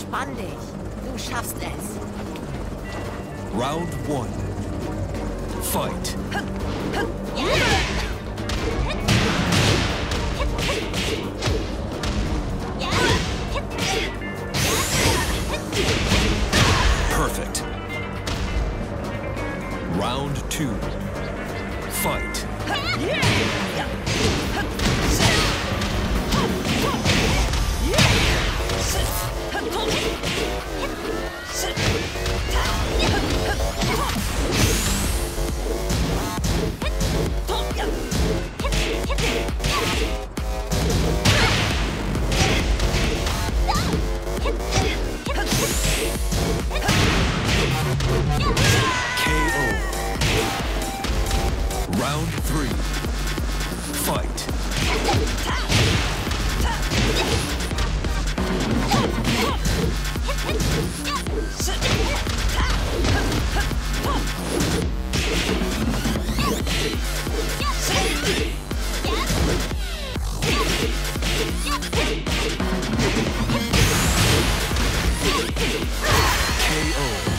Entspann dich. Du schaffst es. Round one. Fight. Perfect. Round two. Fight. Round three. Fight. KO.